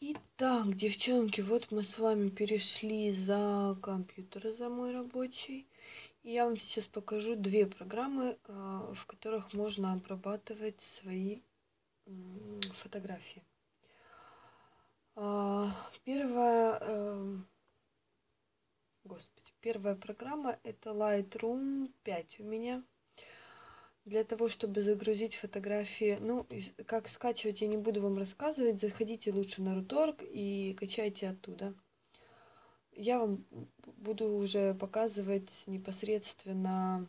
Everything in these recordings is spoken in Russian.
Итак, девчонки, вот мы с вами перешли за компьютер, за мой рабочий. И я вам сейчас покажу две программы, а, в которых можно обрабатывать свои фотографии. А, Первая, эм, господи, первая программа это Lightroom 5 у меня. Для того, чтобы загрузить фотографии, ну, как скачивать я не буду вам рассказывать, заходите лучше на Руторг и качайте оттуда. Я вам буду уже показывать непосредственно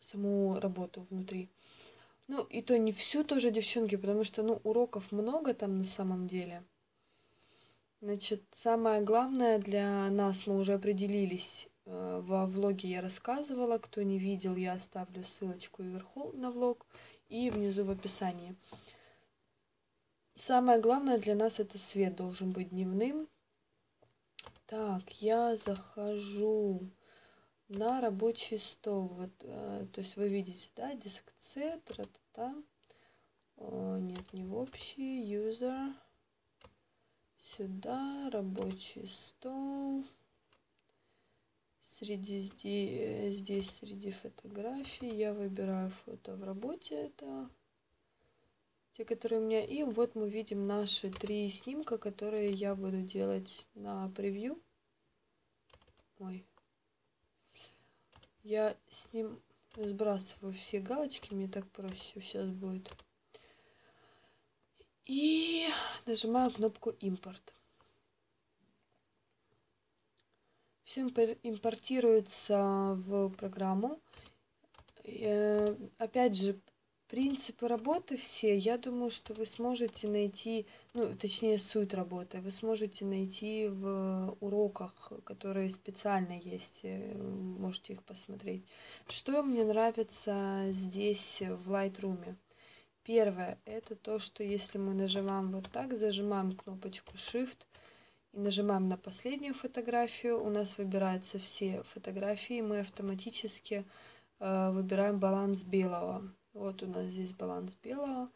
саму работу внутри. Ну, и то не всю тоже, девчонки, потому что, ну, уроков много там на самом деле. Значит, самое главное для нас, мы уже определились, э, во влоге я рассказывала, кто не видел, я оставлю ссылочку вверху на влог и внизу в описании. Самое главное для нас это свет должен быть дневным. Так, я захожу на рабочий стол. Вот, э, то есть вы видите, да, диск C, тра-та-та. О, нет, не в общий. Сюда, рабочий стол. Среди здесь, среди фотографий я выбираю фото в работе. Это те, которые у меня. И вот мы видим наши три снимка, которые я буду делать на превью. Ой. Я с ним сбрасываю все галочки, мне так проще сейчас будет. И нажимаю кнопку импорт. Все импортируется в программу. Э, Опять же, принципы работы все, я думаю, что вы сможете найти, ну, точнее, суть работы, вы сможете найти в уроках, которые специально есть, э, можете их посмотреть. Что мне нравится здесь в Lightroom? Первое, это то, что если мы нажимаем вот так, зажимаем кнопочку Shift и нажимаем на последнюю фотографию, у нас выбираются все фотографии, мы автоматически э, выбираем баланс белого. Вот у нас здесь баланс белого.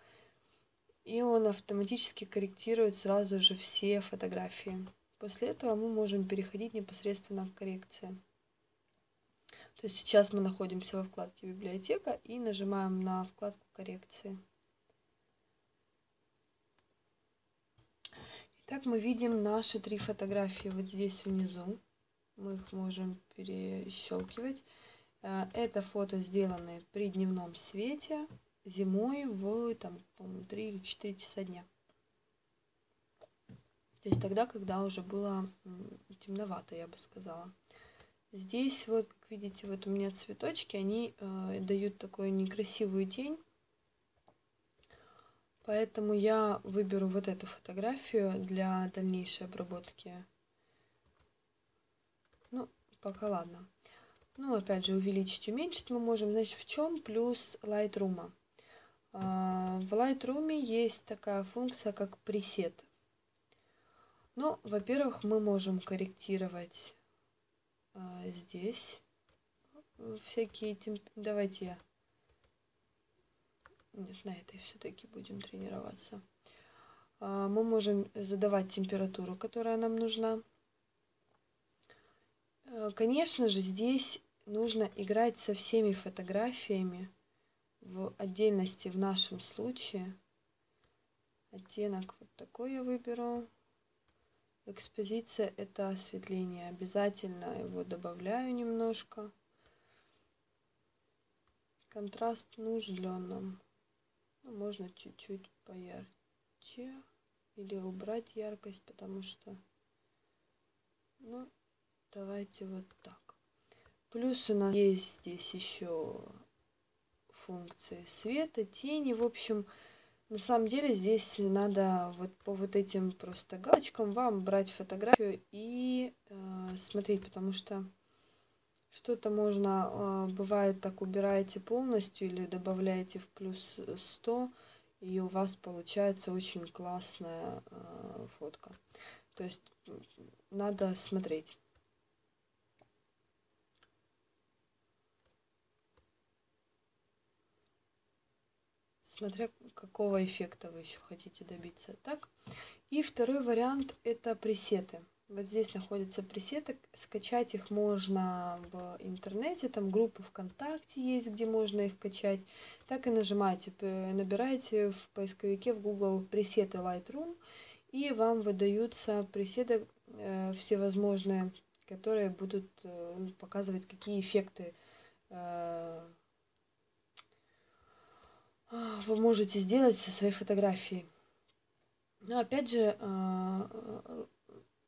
И он автоматически корректирует сразу же все фотографии. После этого мы можем переходить непосредственно к коррекции. То есть сейчас мы находимся во вкладке библиотека и нажимаем на вкладку коррекции. Итак, мы видим наши три фотографии вот здесь внизу. Мы их можем перещелкивать. Э, Это фото сделаны при дневном свете зимой в там, по-моему, 3 или 4 часа дня. То есть тогда, когда уже было темновато, я бы сказала. Здесь вот, как видите, вот у меня цветочки, они э, дают такую некрасивую тень. Поэтому я выберу вот эту фотографию для дальнейшей обработки. Ну, пока ладно. Ну, опять же, увеличить, уменьшить мы можем. Значит, в чем плюс Lightroom? В Lightroom есть такая функция, как пресет. Ну, во-первых, мы можем корректировать здесь всякие... Давайте я... Нет, на этой все-таки будем тренироваться. Мы можем задавать температуру, которая нам нужна. Конечно же, здесь нужно играть со всеми фотографиями, в отдельности в нашем случае. Оттенок вот такой я выберу. Экспозиция это осветление. Обязательно его добавляю немножко. Контраст нужен нам. Ну, можно чуть-чуть поярче. Или убрать яркость, потому что... Ну, давайте вот так. Плюс у нас есть здесь еще функции света, тени. В общем, на самом деле здесь надо вот по вот этим просто галочкам вам брать фотографию и э, смотреть, потому что что-то можно, а, бывает так, убираете полностью или добавляете в плюс 100, и у вас получается очень классная а, фотка. То есть надо смотреть. смотря какого эффекта вы еще хотите добиться. Так. И второй вариант это пресеты. Вот здесь находятся пресеты, скачать их можно в интернете, там группы ВКонтакте есть, где можно их качать. Так и нажимаете, набираете в поисковике в Google пресеты Lightroom, и вам выдаются пресеты э, всевозможные, которые будут э, ну, показывать, какие эффекты э, вы можете сделать со своей фотографией. Но опять же, э,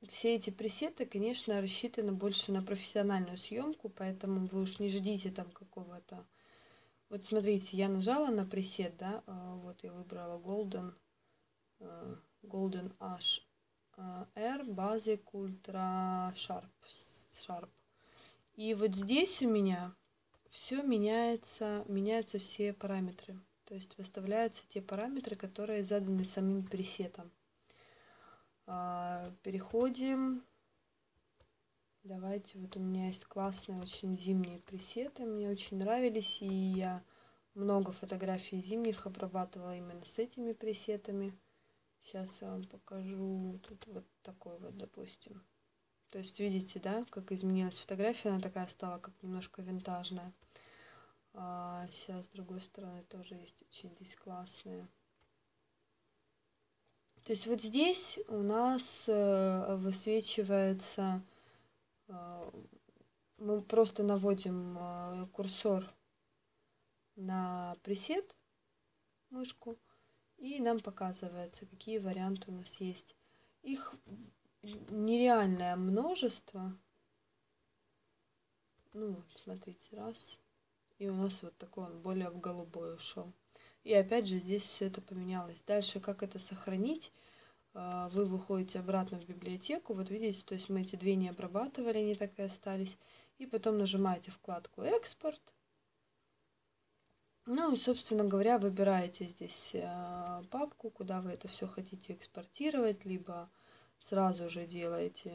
все эти пресеты, конечно, рассчитаны больше на профессиональную съемку, поэтому вы уж не ждите там какого-то... Вот смотрите, я нажала на пресет, да, а, вот я выбрала Golden, а, Golden H R Basic Ultra Sharp, Sharp. И вот здесь у меня все меняется, меняются все параметры. То есть выставляются те параметры, которые заданы самим пресетом. А, переходим. Давайте, вот у меня есть классные очень зимние пресеты, мне очень нравились, и я много фотографий зимних обрабатывала именно с этими пресетами. Сейчас я вам покажу, тут вот такой вот, допустим. То есть видите, да, как изменилась фотография, она такая стала, как немножко винтажная. А сейчас с другой стороны тоже есть очень здесь классные. То есть вот здесь у нас э, высвечивается, э, мы просто наводим э, курсор на пресет, мышку, и нам показывается, какие варианты у нас есть. Их нереальное множество. Ну, смотрите, раз. И у нас вот такой он более в голубой ушел. И опять же здесь все это поменялось. Дальше как это сохранить? А, вы выходите обратно в библиотеку. Вот видите, то есть мы эти две не обрабатывали, они так и остались. И потом нажимаете вкладку «Экспорт». Ну и, собственно говоря, выбираете здесь а, папку, куда вы это все хотите экспортировать, либо сразу же делаете.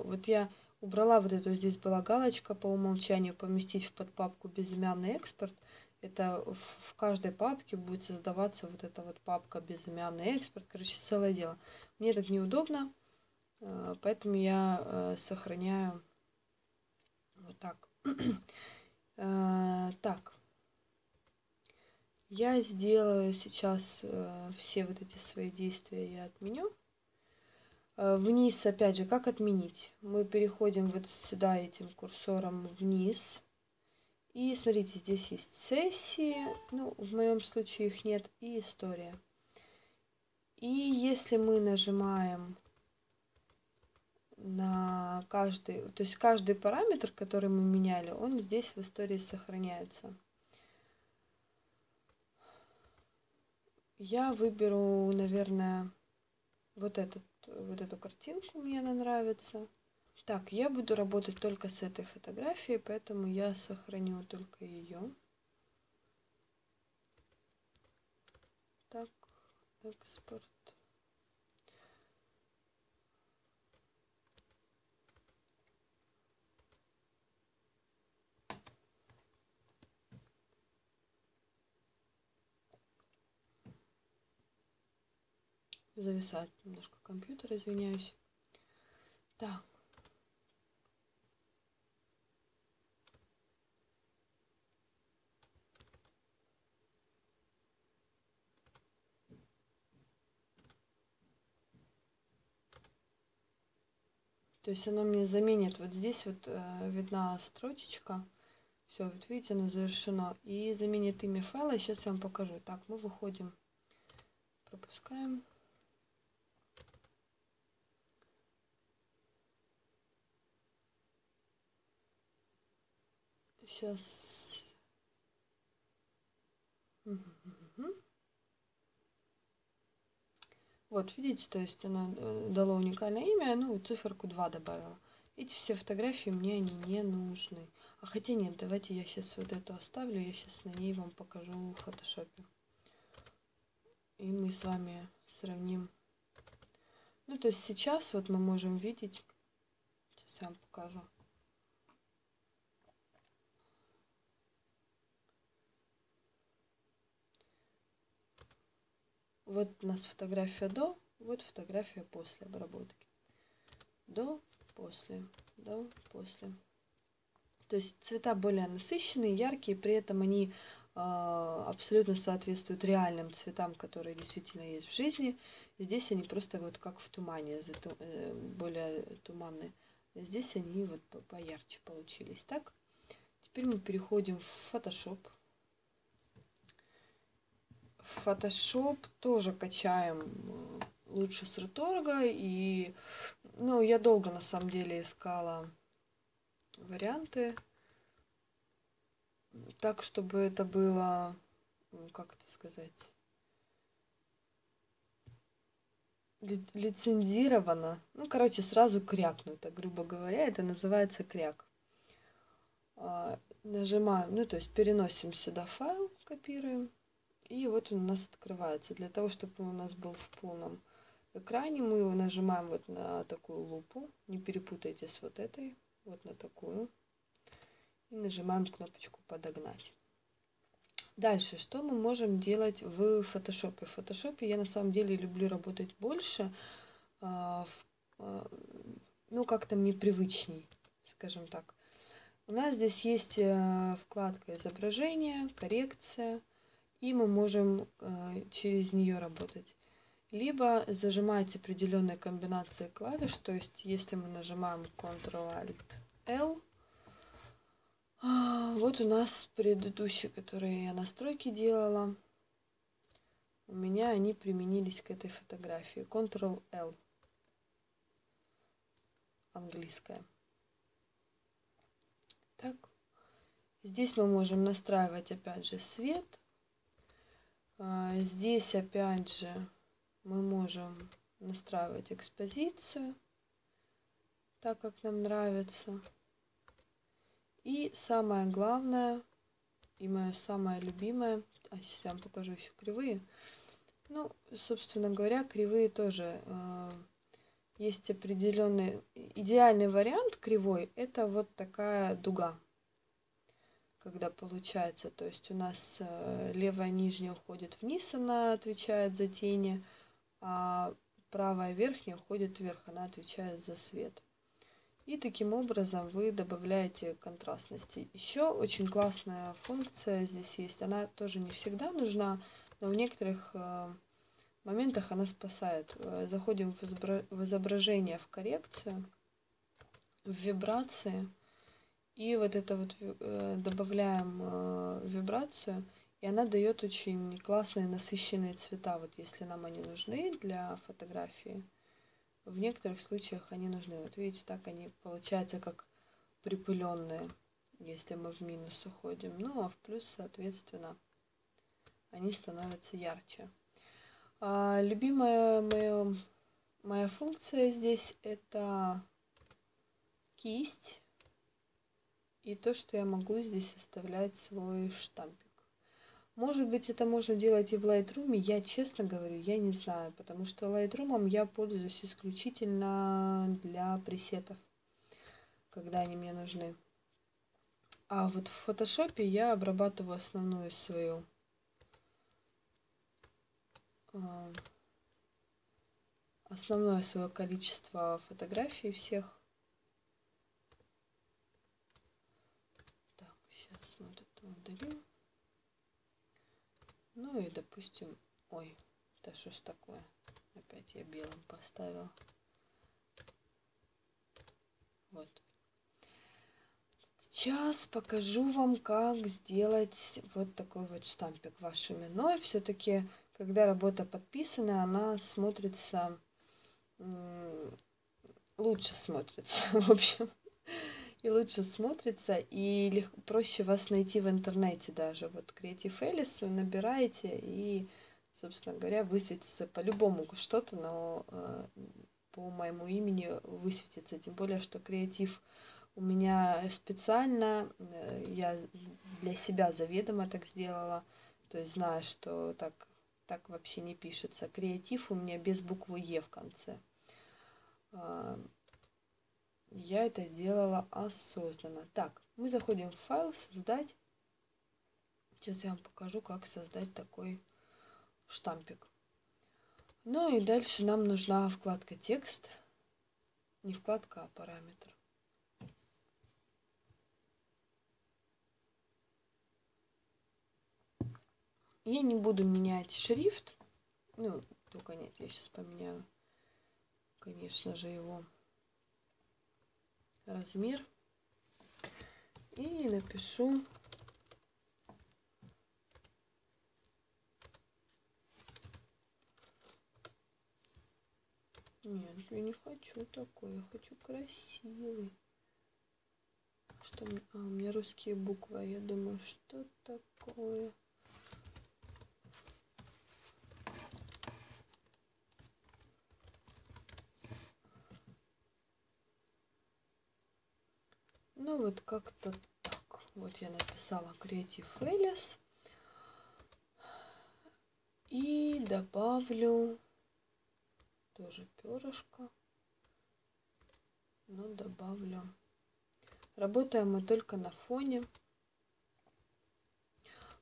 Вот я убрала вот эту, здесь была галочка по умолчанию поместить в подпапку безымянный экспорт это в каждой папке будет создаваться вот эта вот папка безымянный экспорт. Короче, целое дело. Мне так неудобно, э, поэтому я э, сохраняю вот так. Э, так. Я сделаю сейчас все вот эти свои действия, я отменю. Вниз, опять же, как отменить? Мы переходим вот сюда этим курсором вниз и смотрите, здесь есть сессии, ну, в моем случае их нет, и история. И если мы нажимаем на каждый, то есть каждый параметр, который мы меняли, он здесь в истории сохраняется. Я выберу, наверное, вот, этот, вот эту картинку, мне она нравится. Так, я буду работать только с этой фотографией, поэтому я сохраню только ее. Так, экспорт. Зависает немножко компьютер, извиняюсь. Так. То есть оно мне заменит, вот здесь вот э, видна строчечка. Все, вот видите, оно завершено. И заменит имя файла. Сейчас я вам покажу. Так, мы выходим, пропускаем. Сейчас. Угу. Вот, видите, то есть оно э, дало уникальное имя, ну, циферку 2 добавила. Эти все фотографии мне они не нужны. А хотя нет, давайте я сейчас вот эту оставлю, я сейчас на ней вам покажу в фотошопе. И мы с вами сравним. Ну, то есть сейчас вот мы можем видеть, сейчас я вам покажу. Вот у нас фотография до, вот фотография после обработки. До, после, до, после. То есть цвета более насыщенные, яркие, при этом они э, абсолютно соответствуют реальным цветам, которые действительно есть в жизни. Здесь они просто вот как в тумане, э, более туманные. Здесь они вот поярче получились. Так, теперь мы переходим в Photoshop. Photoshop тоже качаем э, лучше с Реторга. И, ну, я долго на самом деле искала варианты так, чтобы это было, как это сказать, лицензировано. Ну, короче, сразу крякнуто, грубо говоря, это называется кряк. А, нажимаем, ну, то есть переносим сюда файл, копируем, и вот он у нас открывается. Для того, чтобы он у нас был в полном экране, мы его нажимаем вот на такую лупу, не перепутайте с вот этой, вот на такую, и нажимаем кнопочку «Подогнать». Дальше, что мы можем делать в фотошопе? В фотошопе я на самом деле люблю работать больше, а, а, ну как-то мне привычней, скажем так. У нас здесь есть э, вкладка изображения, коррекция, и мы можем э, через нее работать. Либо зажимать определенные комбинации клавиш, то есть если мы нажимаем Ctrl-Alt-L, а, вот у нас предыдущие, которые я настройки делала. У меня они применились к этой фотографии. Ctrl-L. Английская. Так. Здесь мы можем настраивать опять же свет. А, здесь опять же мы можем настраивать экспозицию так, как нам нравится. И самое главное, и мое самое любимое, а сейчас я вам покажу еще кривые. Ну, собственно говоря, кривые тоже э, есть определенный идеальный вариант кривой. Это вот такая дуга, когда получается, то есть у нас э, левая нижняя уходит вниз, она отвечает за тени, а правая верхняя уходит вверх, она отвечает за свет. И таким образом вы добавляете контрастности. Еще очень классная функция здесь есть. Она тоже не всегда нужна, но в некоторых э, моментах она спасает. Э, заходим в изображение, в коррекцию, в вибрации. И вот это вот э, добавляем вибрацию. И она дает очень классные насыщенные цвета. Вот если нам они нужны для фотографии в некоторых случаях они нужны. Вот видите, так они получаются как припыленные, если мы в минус уходим. Ну, а в плюс, соответственно, они становятся ярче. А, любимая моя, моя функция здесь это кисть и то, что я могу здесь оставлять свой штампик. Может быть, это можно делать и в Lightroom, я честно говорю, я не знаю, потому что Lightroom я пользуюсь исключительно для пресетов, когда они мне нужны. А вот в Photoshop я обрабатываю основную свою а, основное свое количество фотографий всех. Так, сейчас мы тут удалим. Ну и, допустим, ой, да что ж такое? Опять я белым поставила. Вот. Сейчас покажу вам, как сделать вот такой вот штампик вашими. Но все-таки, когда работа подписана, она смотрится лучше смотрится, в общем и лучше смотрится, и проще вас найти в интернете даже. Вот Creative Alice набираете, и, собственно говоря, высветится по-любому что-то, но э, по моему имени высветится. Тем более, что креатив у меня специально, э, я для себя заведомо так сделала, то есть знаю, что так, так вообще не пишется. Креатив у меня без буквы Е в конце а, я это делала осознанно. Так, мы заходим в файл «Создать». Сейчас я вам покажу, как создать такой штампик. Ну и дальше нам нужна вкладка текст. Не вкладка, а параметр. Я не буду менять шрифт. Ну, только нет, я сейчас поменяю, конечно же, его размер. И напишу Нет, я не хочу такой, я хочу красивый. Что а, у меня русские буквы, я думаю, что такое? Ну вот как-то так. Вот я написала Creative Alice. И добавлю тоже перышко. Но добавлю. Работаем мы только на фоне.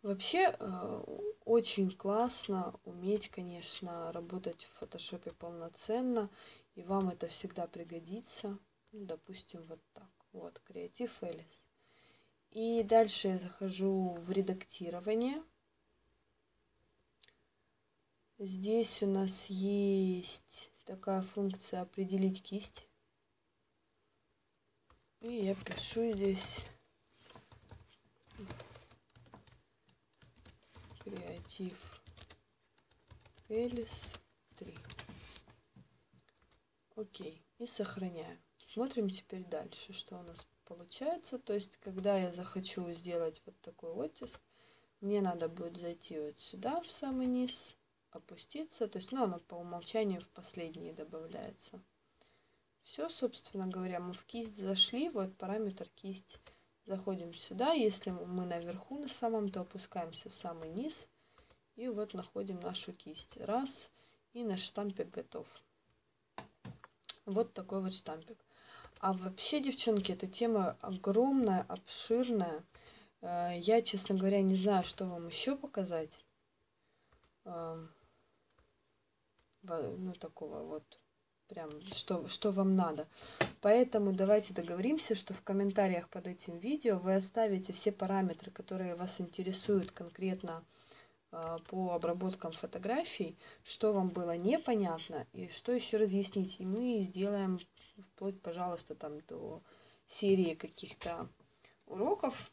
Вообще э, очень классно уметь, конечно, работать в фотошопе полноценно. И вам это всегда пригодится. Ну, допустим, вот так. Вот, Creative Alice. И дальше я захожу в редактирование. Здесь у нас есть такая функция определить кисть. И я пишу здесь Creative Alice 3. Окей. И сохраняю. Смотрим теперь дальше, что у нас получается. То есть, когда я захочу сделать вот такой оттиск, мне надо будет зайти вот сюда, в самый низ, опуститься. То есть, ну, оно по умолчанию в последние добавляется. Все, собственно говоря, мы в кисть зашли. Вот параметр кисть. Заходим сюда. Если мы наверху на самом, то опускаемся в самый низ. И вот находим нашу кисть. Раз. И наш штампик готов. Вот такой вот штампик. А вообще, девчонки, эта тема огромная, обширная. Э, я, честно говоря, не знаю, что вам еще показать. Ну, такого вот прям, что, что вам надо. Поэтому давайте договоримся, что в комментариях под этим видео вы оставите все параметры, которые вас интересуют конкретно по обработкам фотографий, что вам было непонятно и что еще разъяснить. И мы сделаем вплоть, пожалуйста, там до серии каких-то уроков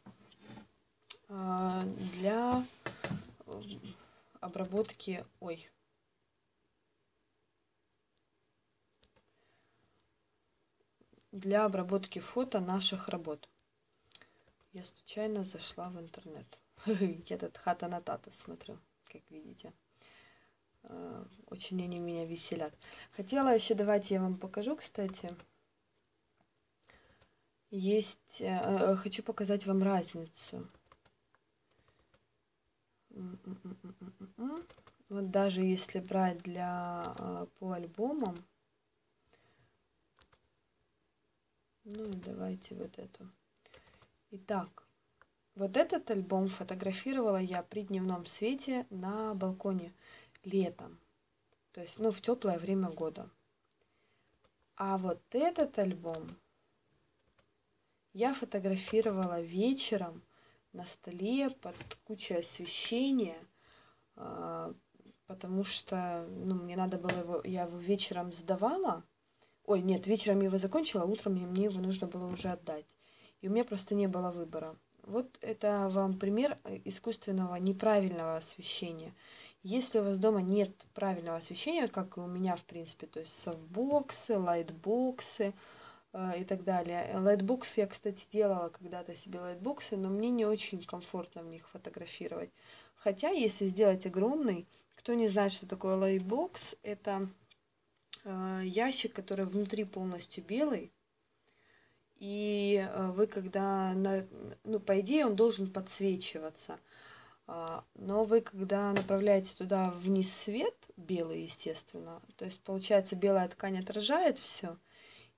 а, для обработки, ой, для обработки фото наших работ. Я случайно зашла в интернет. Я тут хата на тата смотрю, как видите. Э, очень они меня веселят. Хотела еще, давайте я вам покажу, кстати. Есть, э, э, хочу показать вам разницу. Вот даже если брать для по альбомам, ну и давайте вот эту. Итак, вот этот альбом фотографировала я при дневном свете на балконе летом. То есть, ну, в теплое время года. А вот этот альбом я фотографировала вечером на столе под кучей освещения, а, потому что, ну, мне надо было его, я его вечером сдавала. Ой, нет, вечером я его закончила, а утром мне его нужно было уже отдать. И у меня просто не было выбора. Вот это вам пример э, искусственного неправильного освещения. Если у вас дома нет правильного освещения, как и у меня, в принципе, то есть софтбоксы, лайтбоксы э, и так далее. Лайтбокс я, кстати, делала когда-то себе лайтбоксы, но мне не очень комфортно в них фотографировать. Хотя, если сделать огромный, кто не знает, что такое лайтбокс, это э, ящик, который внутри полностью белый, и э, вы когда, на, ну, по идее, он должен подсвечиваться. А, но вы, когда направляете туда вниз свет, белый, естественно, то есть, получается, белая ткань отражает все,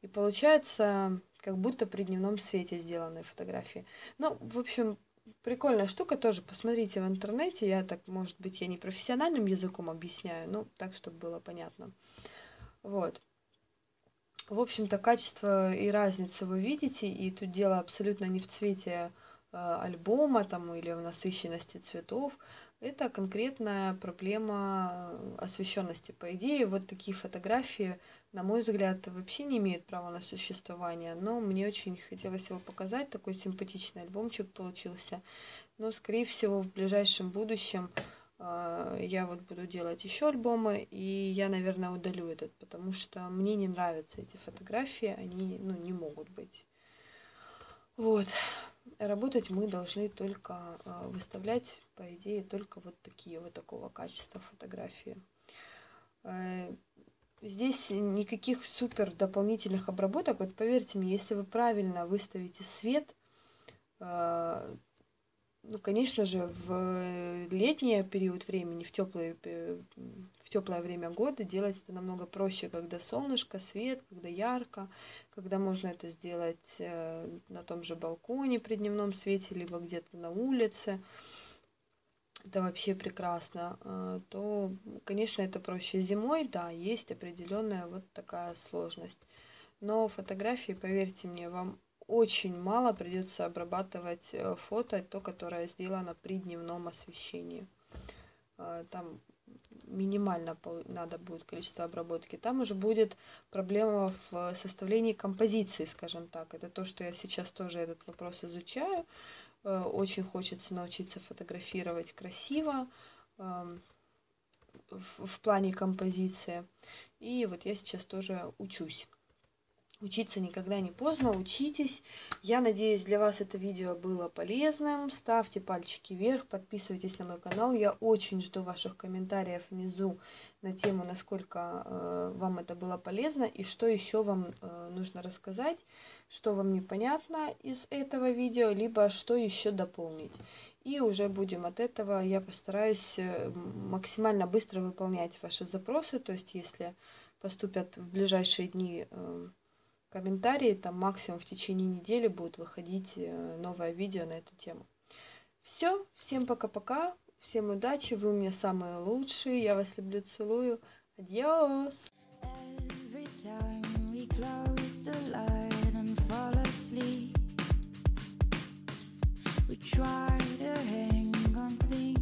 и получается, как будто при дневном свете сделанные фотографии. Ну, в общем, прикольная штука тоже, посмотрите в интернете, я так, может быть, я не профессиональным языком объясняю, ну, так, чтобы было понятно. Вот. В общем-то, качество и разницу вы видите, и тут дело абсолютно не в цвете э, альбома там или в насыщенности цветов. Это конкретная проблема освещенности. По идее, вот такие фотографии, на мой взгляд, вообще не имеют права на существование, но мне очень хотелось его показать. Такой симпатичный альбомчик получился. Но, скорее всего, в ближайшем будущем я вот буду делать еще альбомы, и я, наверное, удалю этот, потому что мне не нравятся эти фотографии, они, ну, не могут быть. Вот. Работать мы должны только а, выставлять, по идее, только вот такие вот такого качества фотографии. Э, здесь никаких супер дополнительных обработок. Вот поверьте мне, если вы правильно выставите свет, а, ну, конечно же, в летний период времени, в теплое, в теплое время года делать это намного проще, когда солнышко, свет, когда ярко, когда можно это сделать э, на том же балконе при дневном свете, либо где-то на улице. Это вообще прекрасно. Э, то, конечно, это проще зимой, да, есть определенная вот такая сложность. Но фотографии, поверьте мне, вам очень мало придется обрабатывать э, фото, то, которое сделано при дневном освещении. Э, там минимально надо будет количество обработки. Там уже будет проблема в составлении композиции, скажем так. Это то, что я сейчас тоже этот вопрос изучаю. Э, очень хочется научиться фотографировать красиво эм, в плане композиции. И вот я сейчас тоже учусь. Учиться никогда не поздно, учитесь. Я надеюсь, для вас это видео было полезным. Ставьте пальчики вверх, подписывайтесь на мой канал. Я очень жду ваших комментариев внизу на тему, насколько э, вам это было полезно и что еще вам э, нужно рассказать, что вам непонятно из этого видео, либо что еще дополнить. И уже будем от этого, я постараюсь э, максимально быстро выполнять ваши запросы, то есть если поступят в ближайшие дни э, комментарии, там максимум в течение недели будет выходить э, новое видео на эту тему. Все, всем пока-пока, всем удачи, вы у меня самые лучшие, я вас люблю, целую, адьос! We try to hang on things